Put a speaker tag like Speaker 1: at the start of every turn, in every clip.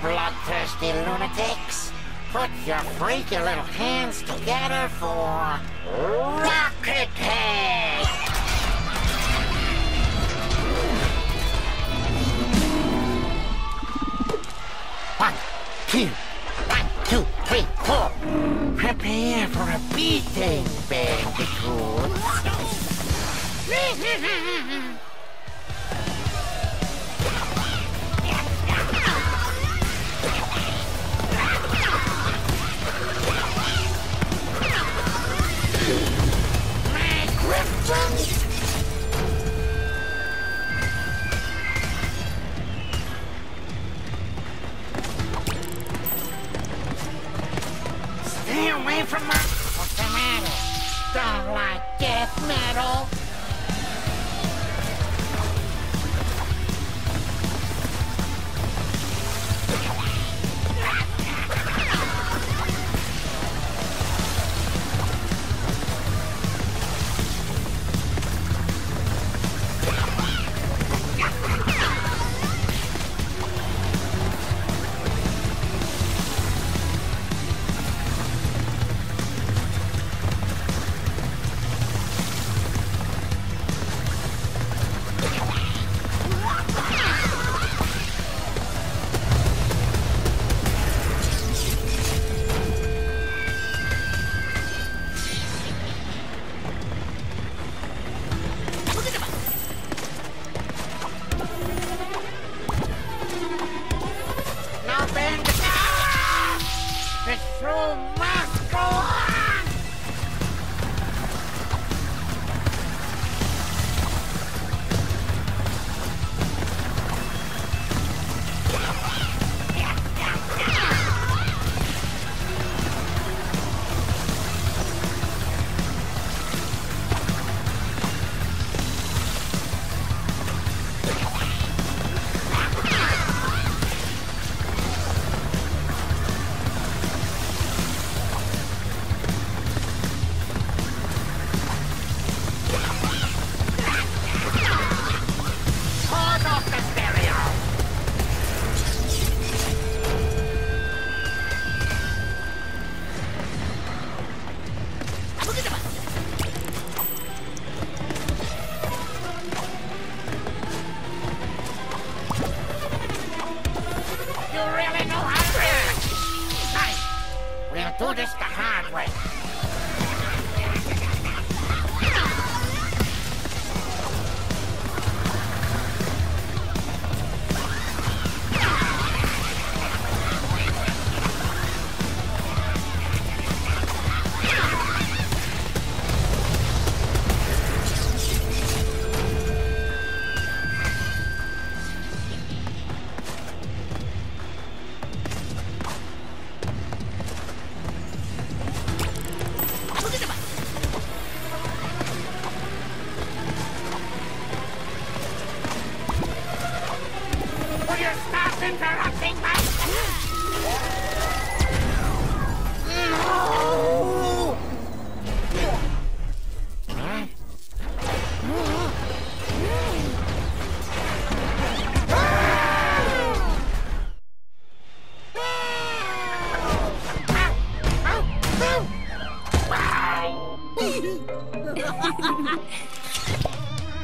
Speaker 1: bloodthirsty lunatics. Put your freaky little hands together for Rocket Head! One, two, one, two, three, four. Prepare for a beating, Bandicoot. Stay away from my... What's the matter? Don't like death metal? でした。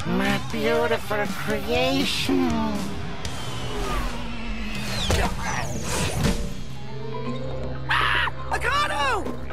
Speaker 1: My beautiful creation. Ah! Ocado!